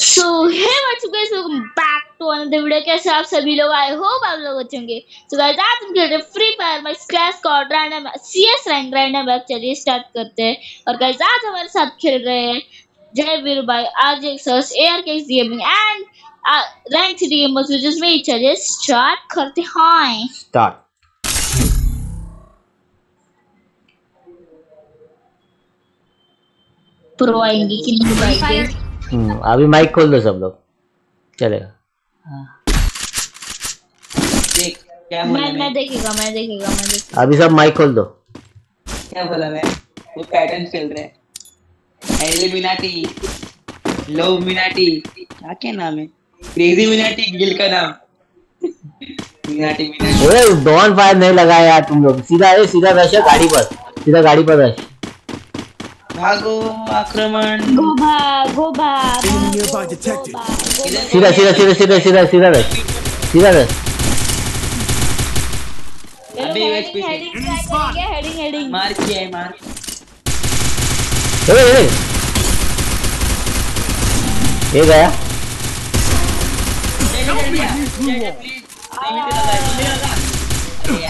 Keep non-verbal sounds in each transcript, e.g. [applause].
So hey what's up guys welcome back to another video कैसे आप सभी लोग? आई होप आप लोग अच्छे होंगे। सो गाइस आज हम खेल रहे हैं free fire my scratch squad random CS rank random back चलिए स्टार्ट करते हैं। और गाइस आज हमारे साथ खेल रहे हैं जय वीर भाई RJ sirs AR K gaming and rank city gamers which is me चलिए स्टार्ट करते हैं। स्टार्ट प्रो आएँगे कि नहीं आएँगे? अभी माइक खोल दो सब लोग। चलेगा। बोला मैं मैं मैं? देखेगा मैं देखेगा मैं देखेगा। अभी सब माइक खोल दो। क्या बोला मैं? वो पैटर्न खेल रहे। हैं एलिमिनाटी लो मिनाटी क्या क्या नाम है? क्रेजी मिनाटी गिल का नाम। मिनाटी मिनाटी ओए डॉन फायर नहीं लगाया यार तुम लोग। सीधा ए सीधा रश गाड़ी पर। सीधा गाड़ी पर रश भागो आक्रमण गोभा गोभा nearby detected. सीधा सीधा सीधा सीधा सीधा सीधा रश सीधा रश अभी USP से। हेडिंग हेडिंग मार किया है मार ए ए ये गया।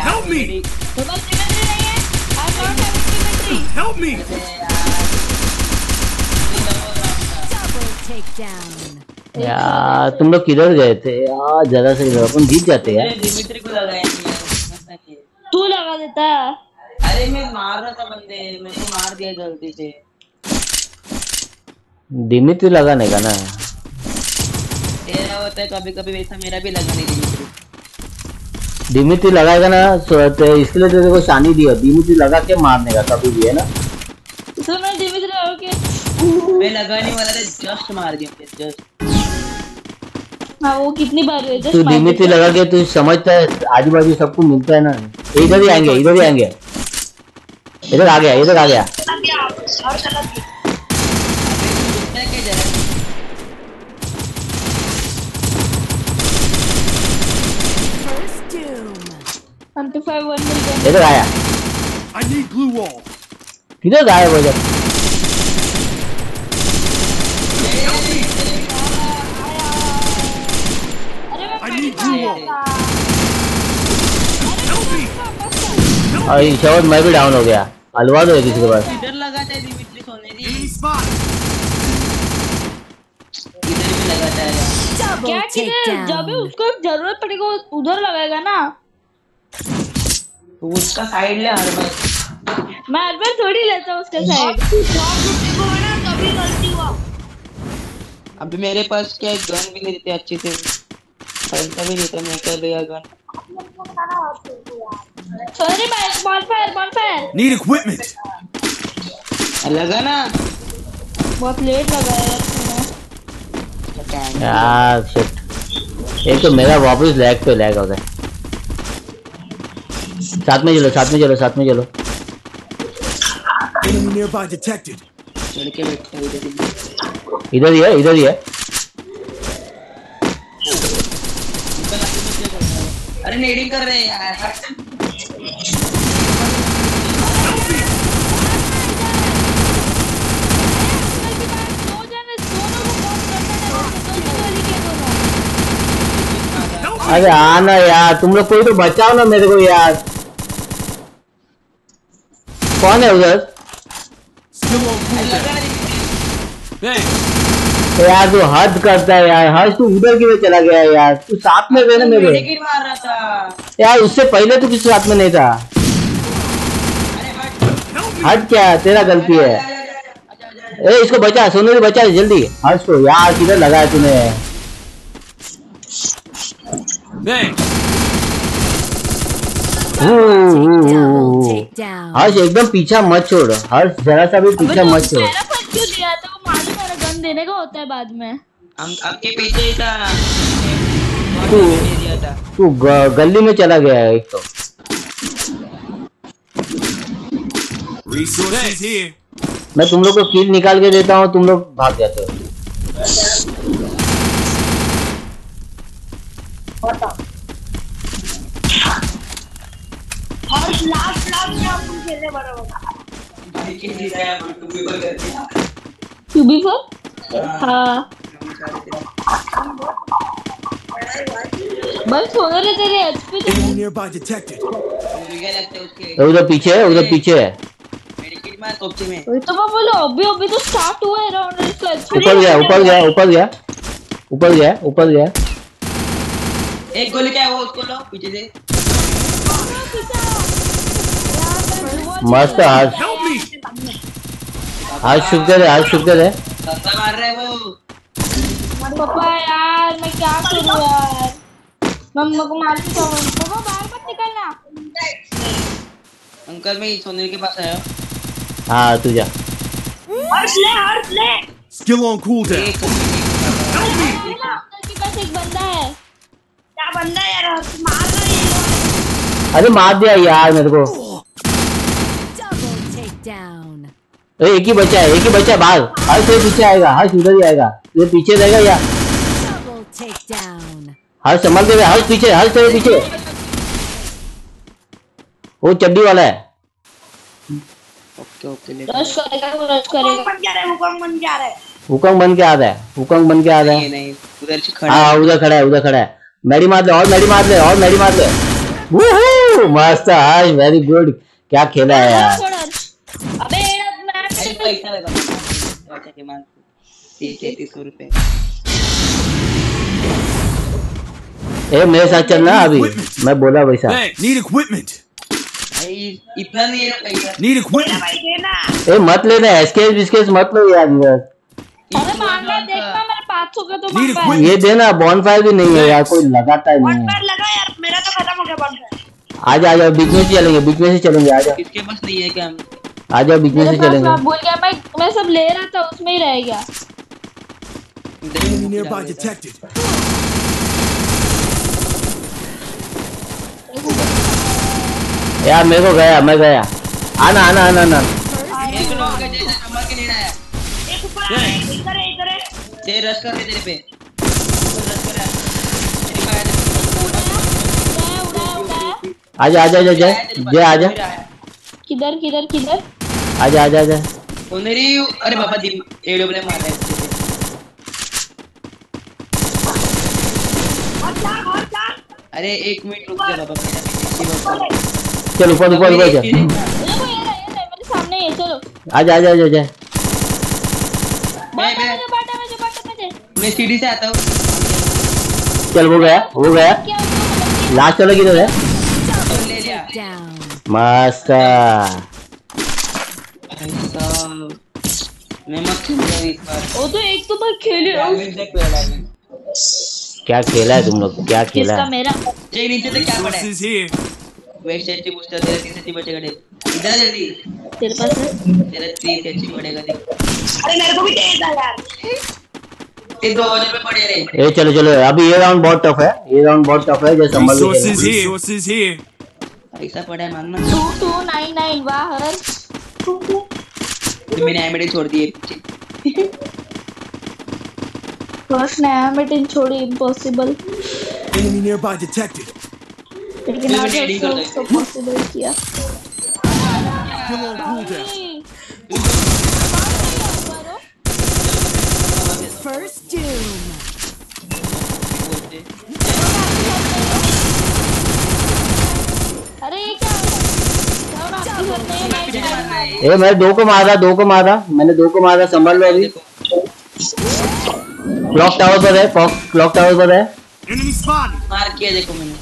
Help me! Help me! यार तुम लोग किधर गए थे? यार जरा से इधर अपन जीत जाते यार। दिमित्री को लगाया नहीं है। तू लगा देता। अरे मैं मार रहा था बंदे मेरे को मार दिया गलती से। दिमित्री लगाने का ना? तेरा होता है कभी कभी वैसा मेरा भी लगा नहीं दिमित्री दिमित्री लगाएगा ना सो तो इसलिए तो देखो शानी दिया। दिमित्री लगा के मारने का कभी भी है ना? तो मैं दिमित्री लगा के [laughs] मैं लगाने वाला था जस्ट मार दिया जस्ट हाँ वो कितनी बार हुए तू दिमित्री लगा के तू समझता है आजू बाजू सबको मिलता है ना? इधर ही आएँगे इधर ही आएँगे। इधर आ गया इधर आ गया। तो इधर आया. किधर गायब हो जब अरे मैं I need glue wall. Help me! और वक्त मैं भी डाउन हो गया। हलवा दो किसी के पास। इधर लगाता है दिमित्री सोने दी इधर भी लगाता है। क्या किधर जब उसको ज़रूरत पड़ेगा उधर लगाएगा ना। तो उसका साइड ले हर बार। मैं हर बार थोड़ी लेता हूँ उसका साइड अभी मेरे पास क्या गन भी नहीं देते अच्छे से। भी नहीं था मैं कर लिया गन Need equipment! लगा ना बहुत लेट यार तूने। यार शिट एक तो मेरा वापस लैग पे लैग हो गया साथ में चलो साथ में चलो साथ में चलो Enemy nearby detected. चढ़ के बैठा है इधर ही। है इधर ही है है? अरे नेडिंग कर रहे हैं यार दो जने दोनों को कॉल करना है दोनों वाली के दोनों अरे आना यार तुम लोग कोई तो बचाओ ना मेरे को यार। कौन है उधर. तो यार तू हद करता है यार हर्ष तू उधर की चला गया यार। तू साथ में गए ना मेरे। यार उससे पहले तू किसी साथ में नहीं था। हट! क्या तेरा गलती है। ए इसको बचा सोनू को बचा जल्दी। हर्ष को यार किधर लगाया तूने Thanks. हूँ, हूँ, हूँ, हूँ। हर्ष एकदम पीछा मत छोड़। हर्ष जरा सा भी पीछा मत छोड़। क्यों दिया? था वो मालूम मेरा गन देने का होता है बाद में। हम आपके पीछे ही था। तू दे दिया था तू गली में चला गया है एक तो। मैं तुम लोग को कील निकाल के देता हूँ तुम लोग भाग जाते हो। टू पीपल कहते हैं बस सोना ले तेरे एचपी तो उधर पीछे है। उधर पीछे है में कोपची तो में। तो मैं बोलो अभी अभी तो स्टार्ट हुआ है राउंड इसका ऊपर गया ऊपर गया ऊपर गया। ऊपर गया ऊपर गया। एक गोली क्या है वो उसको लो पीछे से। हाँ, मस्त हाथ। हाथ शुक्र है हाथ शुक्र है। मार रहा है वो। पापा यार मैं क्या करूँ यार? मम्मा को मार के पापा बाहर मत निकलना। अंकल मैं सोने के पास आया हूँ। हाँ तू जा। हर्ष ले हर्ष ले। Cooldown. एक सेकंड पास एक बंदा है। क्या बंदा यार? मार रहा है अरे मार दिया यार मेरे को। अरे एक ही बच्चा है एक ही बच्चा है बाहर हर से पीछे आएगा हर उधर ही आएगा। ये पीछे रहेगा या? हर संभल के हर पीछे हर तेरे पीछे। वो चड्डी वाला है। ओके ओके रश करेगा वो रश करेगा। बन जा रहा है हुकम बन जा रहा है हुकम बन के आ रहा है हुकम बन के आ रहा है। नहीं उधर से खड़ा। हाँ उधर खड़ा है उधर खड़ा है। मैडी मार ले और मैडी मार ले और मैडी मार ले। वूहू मस्त आज वेरी गुड क्या खेला है यार। छोड़ मैं अच्छा के मान सौ रुपए। ए मेरे साथ चलना अभी। मैं बोला वैसा। Equipment. भाई इतना नहीं है पैसा। Need देना। equipment. ए मत लेना एसकेस बिस्केस मत लो यार इधर। अरे मांगा देखना मेरे 500 का तो मांगा ये देना बॉनफायर भी नहीं है यार कोई लगाता ही नहीं है। पर लगा यार मेरा तो खत्म हो गया वन आ जाओ आ जाओ बीच में चलेंगे बीच में से चलेंगे आ जाओ किसके पास नहीं है क्या? आ जाओ बीच में से पास मैं चलेंगे भूल गया मैं मैं सब ले रहा था उसमें ही रह गया. यार मेरे को गया मैं गया। आना आना आना आना। एक लोग का जैसे नंबर के लेना है एक ऊपर आ इधर है इधर है। तेरे रश कर दे तेरे पे। रश कर तेरे का आजा आजा आजा जय। जय आजा। किधर किधर किधर? आजा आजा आजा। उन्हें अरे बाबा दी एडो एडब्ल्यू मार रहा है। अरे एक मिनट रुक जा बाबा मेरा चल ऊपर ऊपर ऊपर जा। मेरे सामने है चलो आजा आजा आजा। जय मैं बाटा मैं मुझे बाटा मुझे बाटा मुझे। मैं सीढ़ी से आता हूँ। चल वो गया वो गया। लास्ट वाला किधर है. मस्त भाई साहब मैं मत खेल रहा इस बार वो तो एक तो मैं खेली है। क्या खेला है तुम लोग? क्या खेला किसका मेरा? जे नीचे से क्या पड़ा है? Here. वेस्ट एचपी बूस्टर तेरा तीस एचपी बचेगा देख। इधर जल्दी तेरे पास है? तेरा एचपी बढ़ेगा देख। अरे मेरे को भी दे दे यार। ये दो हज़ार पे पड़े रहे ए चलो चलो अभी ये राउंड बहुत टफ है। ये राउंड बहुत टफ है जो संभल here. Resources here. पैसा पड़ा है मांगना। टू टू नाइन नाइन वाह हर्ष मैंने एमडी छोड़ दिए पीछे। फ़र्स्ट नया मीटिंग छोड़ी इम्पॉसिबल Enemy nearby detected. लेकिन आज को पॉसिबल किया Skill on cooldown. First doom. बोलते अरे ये क्या क्या हो रहा है? आपके घर में ये मैच पीछे चल मारना रहा है। है ए मैं दो को मारा दो को मारा मैंने दो को मारा संभाल लो अभी। क्लॉक टावर पर है क्लॉक टावर पर है. मार किया देखो मैंने।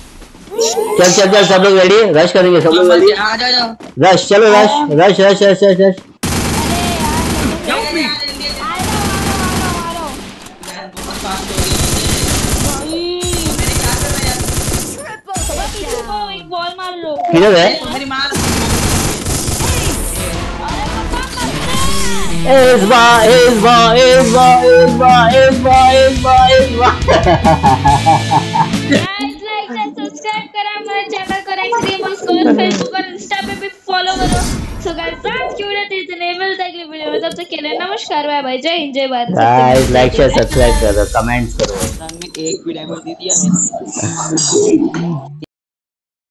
चल चल चल सब लोग रेडी रश करेंगे सब लोग रेडी आ जाओ जाओ। रश चलो rush rush rush rush rush rush Help me. करा हमारे चैनल को रैंक फेसबुक और इंस्टा पे भी फॉलो करो। सो गाइस आज की वीडियो तो इतने मिलते हैं अगली वीडियो में। तब तक के लिए नमस्कार बाय बाय जय हिंद जय Bharat. Guys like share subscribe करो कमेंट्स करो। में एक भी डैमेज दे दिया है।